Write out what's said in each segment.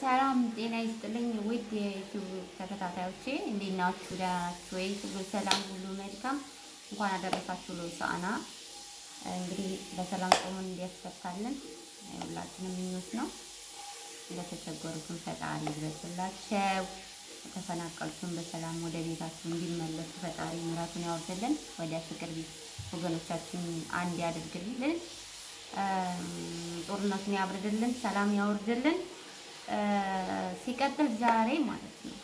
ሰላም ጤና ይስጥልኝ ውድ የዩቲዩብ ተከታታዮቼ እንዴት ናችሁ? ደህና ወይ? ሁሉ ሰላም፣ ሁሉ መልካም። እንኳን አደረሳችሁ ለሆሳዕና። እንግዲህ በሰላም ጾሙን እንዲያስፈታልን ሁላችንም ምኞት ነው። ለተቸገሩትን ፈጣሪ ይድረስላቸው። የተፈናቀሉትን በሰላም ወደ ቤታቸው እንዲመለሱ ፈጣሪ ምሕረቱን ያወርድልን። ወደ ፍቅር ቤት ወገኖቻችን አንድ ያድርግልን። ጦርነቱን ያብርድልን፣ ሰላም ያወርድልን። ሲቀጥል ዛሬ ማለት ነው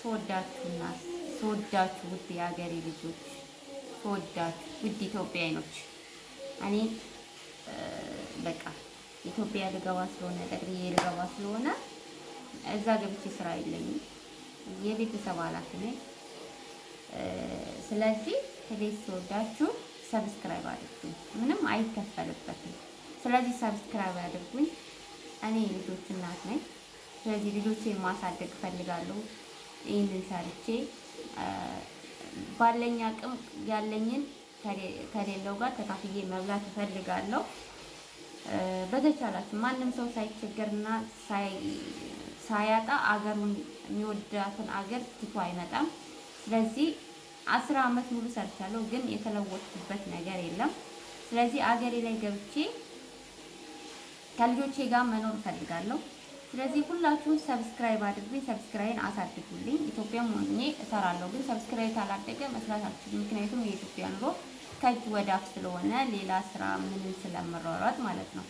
ስወዳችሁና ስወዳችሁ ውድ የሀገሬ ልጆች ስወዳችሁ ውድ ኢትዮጵያኖች እኔ በቃ ኢትዮጵያ ልገባ ስለሆነ ጠቅልዬ ልገባ ስለሆነ እዛ ገብቼ ስራ የለኝም። የቤተሰብ ኃላፊ ነኝ። ስለዚህ ከቤት ስወዳችሁ subscribe አድርጉኝ። ምንም አይከፈልበትም። ስለዚህ subscribe አድርጉኝ። እኔ ልጆች እናት ነኝ። ስለዚህ ልጆቼን ማሳደግ እፈልጋለሁ። ይህንን ሰርቼ ባለኝ አቅም ያለኝን ከሌለው ጋር ተካፍዬ መብላት እፈልጋለሁ። በተቻላችሁ ማንም ሰው ሳይቸገርና ሳያጣ አገሩን የሚወዳትን አገር ትቶ አይመጣም። ስለዚህ አስር አመት ሙሉ ሰርቻለሁ፣ ግን የተለወጥኩበት ነገር የለም። ስለዚህ አገሬ ላይ ገብቼ ከልጆቼ ጋር መኖር እፈልጋለሁ። ስለዚህ ሁላችሁም subscribe አድርጉኝ፣ subscribe ን አሳድጉልኝ። ኢትዮጵያም ሆኜ እሰራለሁ፣ ግን subscribe ካላደገ መስራት አልችልም። ምክንያቱም የኢትዮጵያ ኑሮ ከእጅ ወደ አፍ ስለሆነ ሌላ ስራ ምን ስለምሯሯጥ ማለት ነው።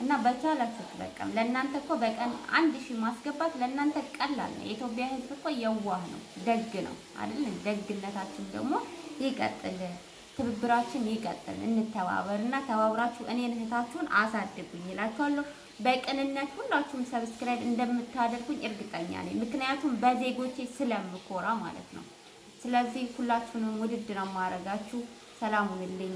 እና በቻላችሁ ተጠቀም። ለእናንተ እኮ በቀን አንድ ሺህ ማስገባት ለእናንተ ቀላል ነው። የኢትዮጵያ ሕዝብ እኮ የዋህ ነው፣ ደግ ነው አይደል? ደግነታችን ደግሞ ይቀጥል፣ ትብብራችን ይቀጥል። እንተባበር እና ተባብራችሁ እኔን እህታችሁን አሳድጉኝ ይላችኋለሁ። በቅንነት ሁላችሁም subscribe እንደምታደርጉኝ እርግጠኛ ነኝ። ምክንያቱም በዜጎቼ ስለምኮራ ማለት ነው። ስለዚህ ሁላችሁንም ውድድ ነው የማደርጋችሁ። ሰላም ሁኑልኝ።